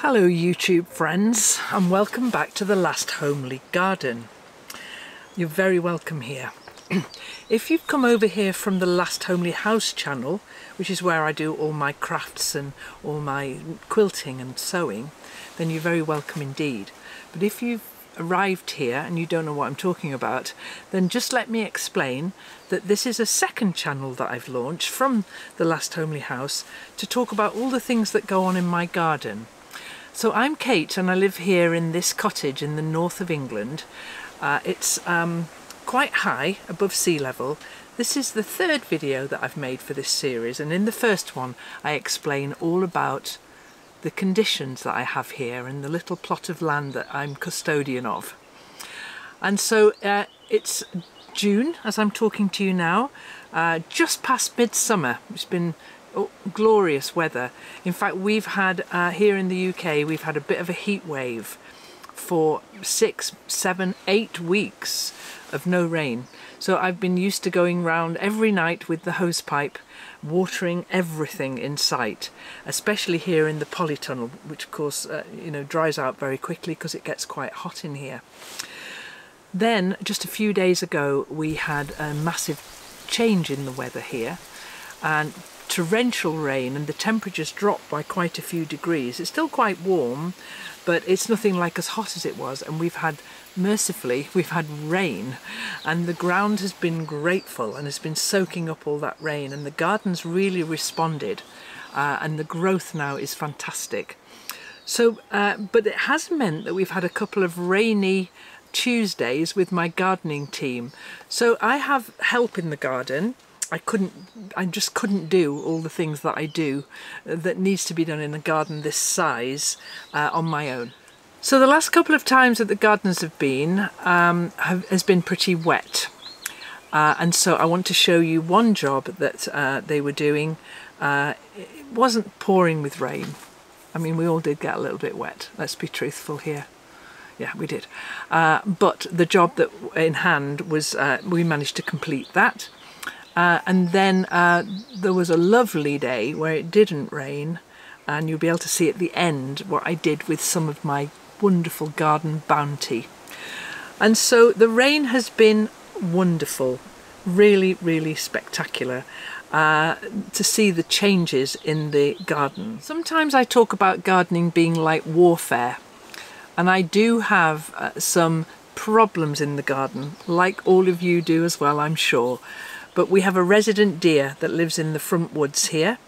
Hello YouTube friends and welcome back to the Last Homely Garden. You're very welcome here. if you've come over here from the Last Homely House channel, which is where I do all my crafts and all my quilting and sewing, then you're very welcome indeed. But if you've arrived here and you don't know what I'm talking about, then just let me explain that this is a second channel that I've launched from the Last Homely House to talk about all the things that go on in my garden. So I'm Kate and I live here in this cottage in the north of England. Uh, it's um, quite high above sea level. This is the third video that I've made for this series and in the first one I explain all about the conditions that I have here and the little plot of land that I'm custodian of. And so uh, it's June as I'm talking to you now, uh, just past midsummer. It's been glorious weather. In fact, we've had uh, here in the UK, we've had a bit of a heat wave for six, seven, eight weeks of no rain. So I've been used to going round every night with the hose pipe watering everything in sight, especially here in the polytunnel, which of course, uh, you know, dries out very quickly because it gets quite hot in here. Then, just a few days ago, we had a massive change in the weather here and torrential rain and the temperatures dropped by quite a few degrees. It's still quite warm, but it's nothing like as hot as it was and we've had mercifully we've had rain. And the ground has been grateful and has been soaking up all that rain and the garden's really responded uh, and the growth now is fantastic. So uh, but it has meant that we've had a couple of rainy Tuesdays with my gardening team. So I have help in the garden I couldn't, I just couldn't do all the things that I do uh, that needs to be done in a garden this size uh, on my own. So the last couple of times that the gardens have been um, have, has been pretty wet. Uh, and so I want to show you one job that uh, they were doing. Uh, it wasn't pouring with rain. I mean, we all did get a little bit wet. Let's be truthful here. Yeah, we did. Uh, but the job that in hand was, uh, we managed to complete that. Uh, and then uh, there was a lovely day where it didn't rain and you'll be able to see at the end what I did with some of my wonderful garden bounty. And so the rain has been wonderful, really, really spectacular. Uh, to see the changes in the garden. Sometimes I talk about gardening being like warfare and I do have uh, some problems in the garden like all of you do as well I'm sure but we have a resident deer that lives in the front woods here.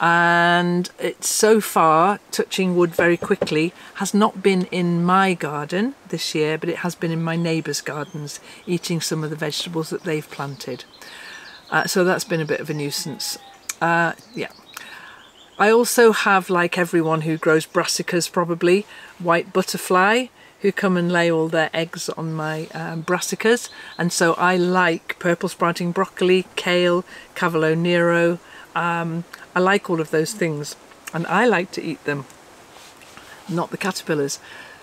And it's so far touching wood very quickly has not been in my garden this year but it has been in my neighbours gardens eating some of the vegetables that they've planted. Uh, so that's been a bit of a nuisance. Uh, yeah. I also have like everyone who grows brassicas probably white butterfly who come and lay all their eggs on my um, brassicas and so I like purple sprouting broccoli, kale, cavolo nero, um, I like all of those things and I like to eat them, not the caterpillars.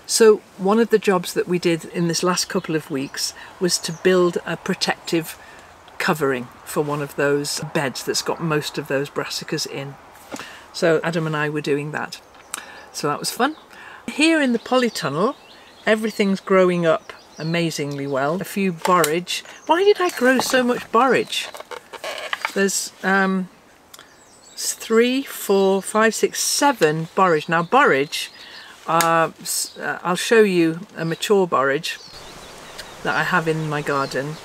So one of the jobs that we did in this last couple of weeks was to build a protective covering for one of those beds that's got most of those brassicas in. So Adam and I were doing that. So that was fun. Here in the polytunnel Everything's growing up amazingly well. A few borage. Why did I grow so much borage? There's um, three, four, five, six, seven borage. Now borage, uh, uh, I'll show you a mature borage that I have in my garden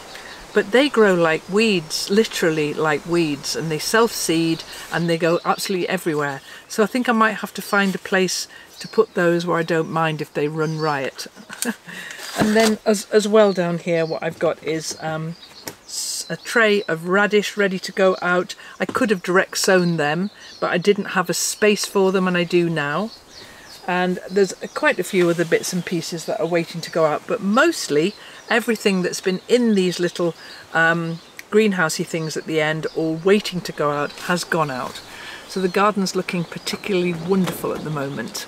but they grow like weeds, literally like weeds, and they self-seed and they go absolutely everywhere. So I think I might have to find a place to put those where I don't mind if they run riot. and then as, as well down here what I've got is um, a tray of radish ready to go out. I could have direct sown them but I didn't have a space for them and I do now. And there's quite a few other bits and pieces that are waiting to go out but mostly everything that's been in these little um, greenhousey things at the end all waiting to go out has gone out. So the garden's looking particularly wonderful at the moment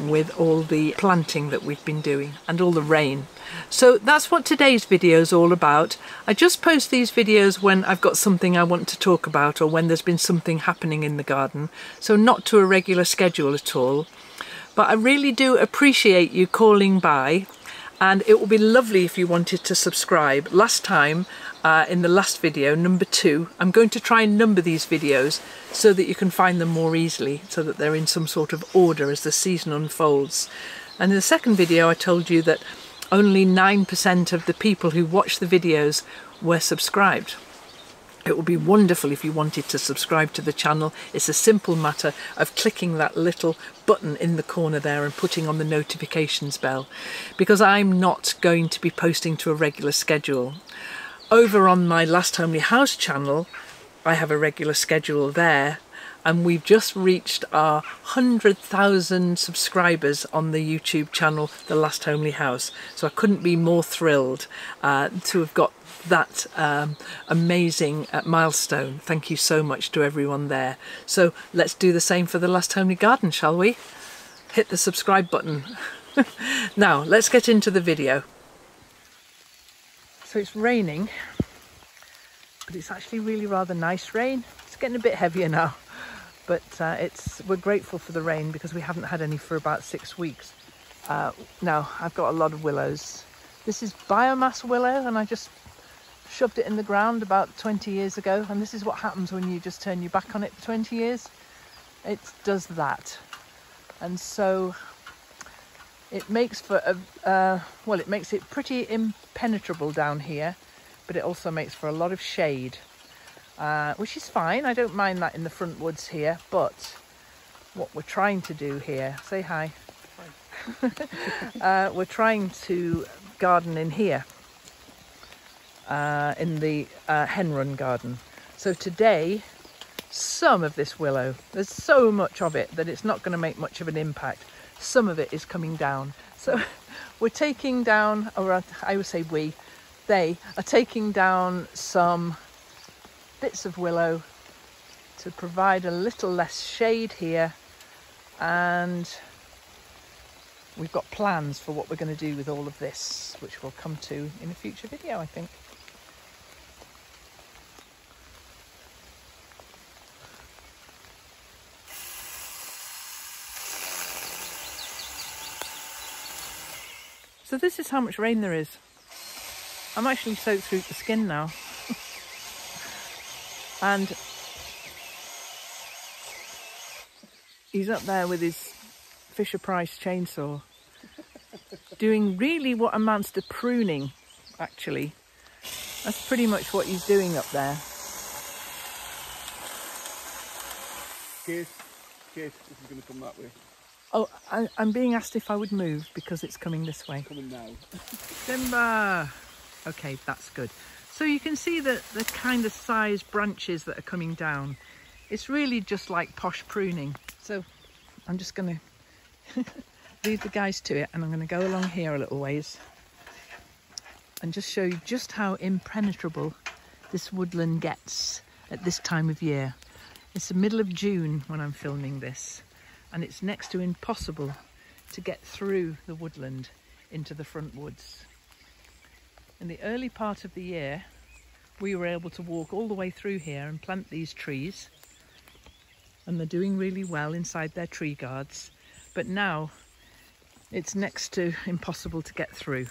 with all the planting that we've been doing and all the rain. So that's what today's video is all about. I just post these videos when I've got something I want to talk about or when there's been something happening in the garden. So not to a regular schedule at all. But I really do appreciate you calling by and it would be lovely if you wanted to subscribe. Last time, uh, in the last video, number two, I'm going to try and number these videos so that you can find them more easily, so that they're in some sort of order as the season unfolds. And in the second video, I told you that only 9% of the people who watch the videos were subscribed. It would be wonderful if you wanted to subscribe to the channel. It's a simple matter of clicking that little button in the corner there and putting on the notifications bell because I'm not going to be posting to a regular schedule. Over on my Last Homely House channel, I have a regular schedule there and we've just reached our 100,000 subscribers on the YouTube channel The Last Homely House. So I couldn't be more thrilled uh, to have got that um, amazing uh, milestone. Thank you so much to everyone there. So let's do the same for the Last Homely Garden, shall we? Hit the subscribe button. now, let's get into the video. So it's raining, but it's actually really rather nice rain. It's getting a bit heavier now, but uh, it's we're grateful for the rain because we haven't had any for about six weeks. Uh, now, I've got a lot of willows. This is biomass willow, and I just shoved it in the ground about 20 years ago and this is what happens when you just turn your back on it for 20 years it does that and so it makes for a uh, well it makes it pretty impenetrable down here but it also makes for a lot of shade uh, which is fine I don't mind that in the front woods here but what we're trying to do here say hi, hi. uh, we're trying to garden in here uh, in the uh, hen run garden. So today, some of this willow, there's so much of it that it's not going to make much of an impact. Some of it is coming down. So we're taking down, or I would say we, they are taking down some bits of willow to provide a little less shade here and we've got plans for what we're going to do with all of this which we'll come to in a future video I think. So this is how much rain there is. I'm actually soaked through the skin now. And he's up there with his Fisher Price chainsaw doing really what amounts to pruning actually. That's pretty much what he's doing up there. Cheers. Cheers. This is going to come that way. Oh, I, am being asked if I would move because it's coming this way. Coming now. Simba! Okay, that's good. So you can see that the kind of size branches that are coming down. It's really just like posh pruning. So I'm just going to leave the guys to it and I'm going to go along here a little ways and just show you just how impenetrable this woodland gets at this time of year. It's the middle of June when I'm filming this and it's next to impossible to get through the woodland into the front woods. In the early part of the year, we were able to walk all the way through here and plant these trees and they're doing really well inside their tree guards. But now it's next to impossible to get through.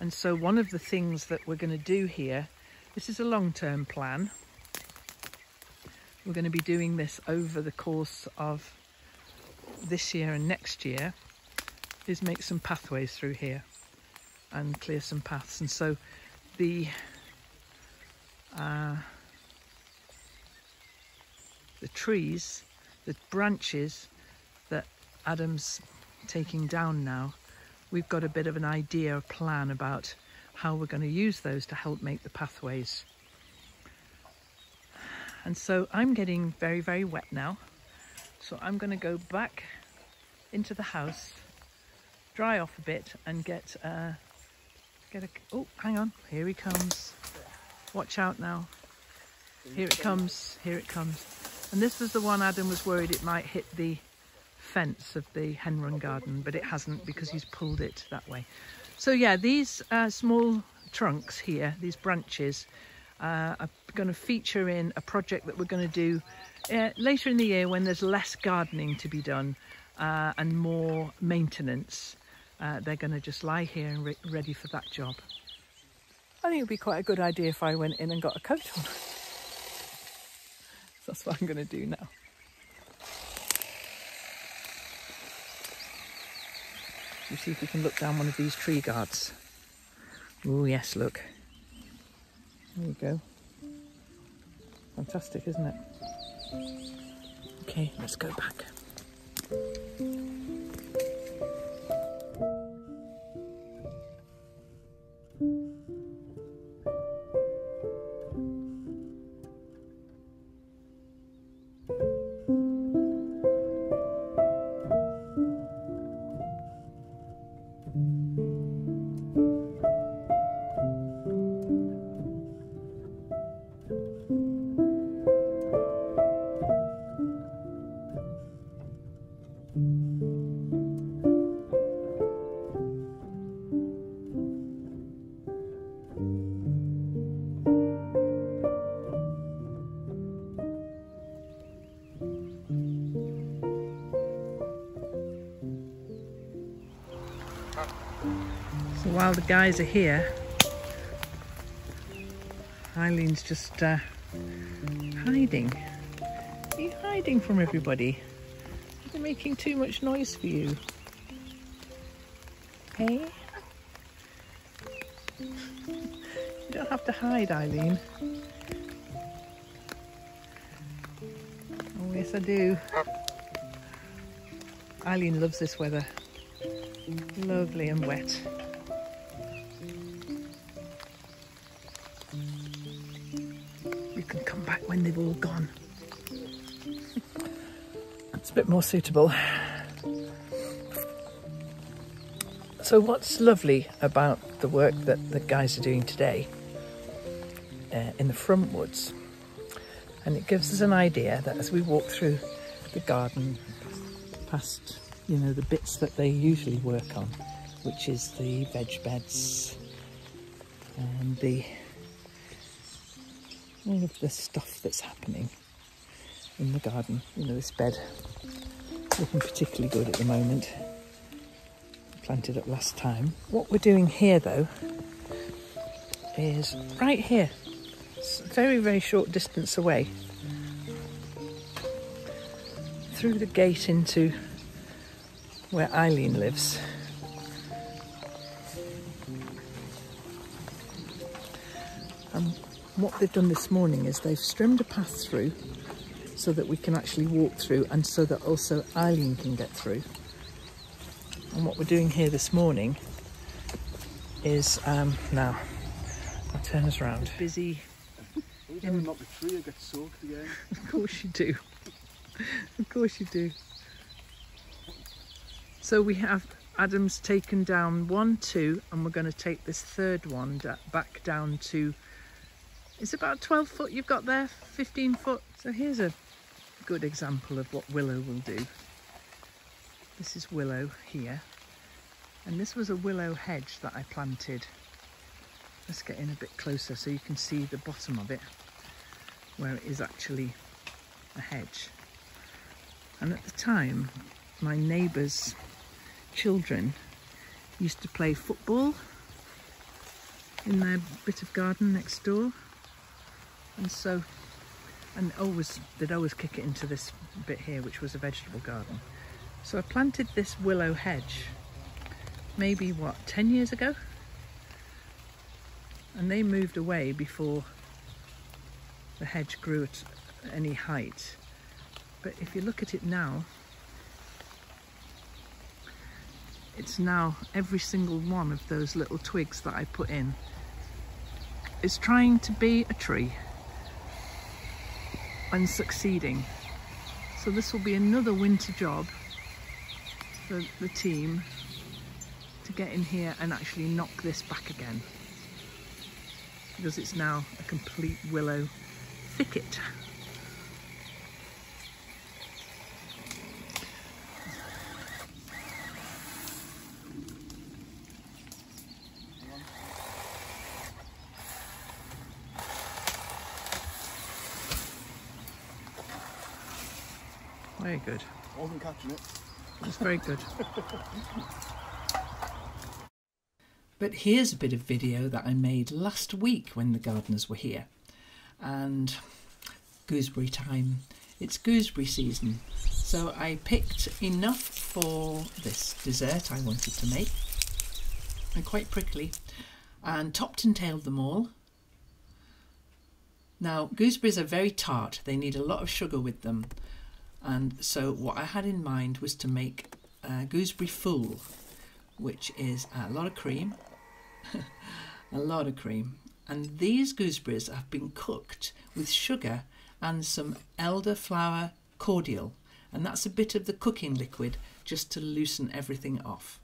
And so one of the things that we're going to do here, this is a long-term plan. We're going to be doing this over the course of this year and next year is make some pathways through here and clear some paths. And so the uh, the trees the branches that Adam's taking down now we've got a bit of an idea a plan about how we're going to use those to help make the pathways. And so I'm getting very very wet now. So I'm going to go back into the house, dry off a bit and get, uh, get a, oh, hang on, here he comes. Watch out now. Here it comes, here it comes. And this was the one Adam was worried it might hit the fence of the hen run garden, but it hasn't because he's pulled it that way. So yeah, these uh, small trunks here, these branches, uh, are going to feature in a project that we're going to do uh, later in the year when there's less gardening to be done uh, and more maintenance, uh, they're going to just lie here and re- ready for that job. I think it would be quite a good idea if I went in and got a coat on. That's what I'm going to do now. You see if we can look down one of these tree guards. Oh yes, look. There you go. Fantastic, isn't it? Okay, let's go back. While the guys are here, Eileen's just uh, hiding. Are you hiding from everybody? Is it making too much noise for you? Hey? You don't have to hide, Eileen. Oh, yes, I do. Eileen loves this weather. Lovely and wet. When they've all gone. It's a bit more suitable. So, what's lovely about the work that the guys are doing today uh, in the front woods, and it gives us an idea that as we walk through the garden past you know, the bits that they usually work on, which is the veg beds and the all of the stuff that's happening in the garden. You know, this bed looking particularly good at the moment. Planted it last time. What we're doing here though is right here. It's very, very short distance away. Through the gate into where Eileen lives. And what they've done this morning is they've strimmed a path through so that we can actually walk through and so that also Eileen can get through. And what we're doing here this morning is um, now I'll turn us around. Busy. Every time I knock the tree, I get soaked again. Of course you do. of course you do. So we have Adam's taken down one, two, and we're going to take this third one back down to. It's about 12 foot you've got there, 15 foot. So here's a good example of what willow will do. This is willow here, and this was a willow hedge that I planted. Let's get in a bit closer so you can see the bottom of it, where it is actually a hedge. And at the time, my neighbour's children used to play football in their bit of garden next door. And so, and always, they'd always kick it into this bit here, which was a vegetable garden. So I planted this willow hedge, maybe what, 10 years ago? And they moved away before the hedge grew at any height. But if you look at it now, it's now every single one of those little twigs that I put in is trying to be a tree and succeeding. So this will be another winter job for the team to get in here and actually knock this back again because it's now a complete willow thicket. Good. I wasn't catching it. It's very good. but here's a bit of video that I made last week when the gardeners were here. And gooseberry time. It's gooseberry season. So I picked enough for this dessert I wanted to make. And quite prickly. And topped and tailed them all. Now, gooseberries are very tart. They need a lot of sugar with them. And so what I had in mind was to make a gooseberry fool, which is a lot of cream, a lot of cream. And these gooseberries have been cooked with sugar and some elderflower cordial. And that's a bit of the cooking liquid just to loosen everything off.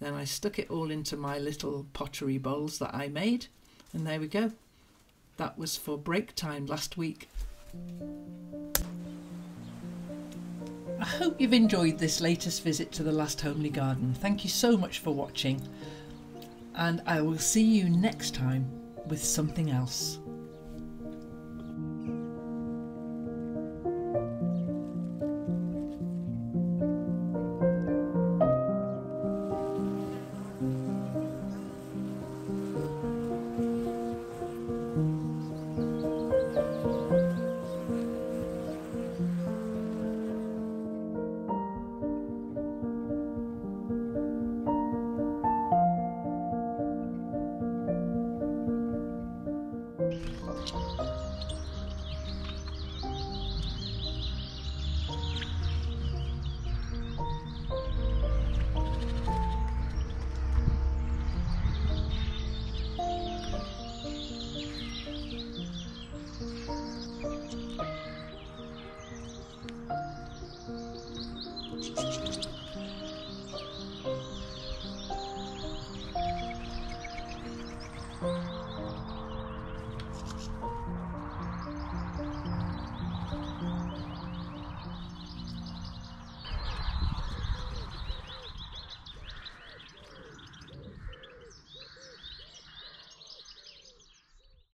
Then I stuck it all into my little pottery bowls that I made. And there we go. That was for break time last week. I hope you've enjoyed this latest visit to the Last Homely Garden. Thank you so much for watching, and I will see you next time with something else.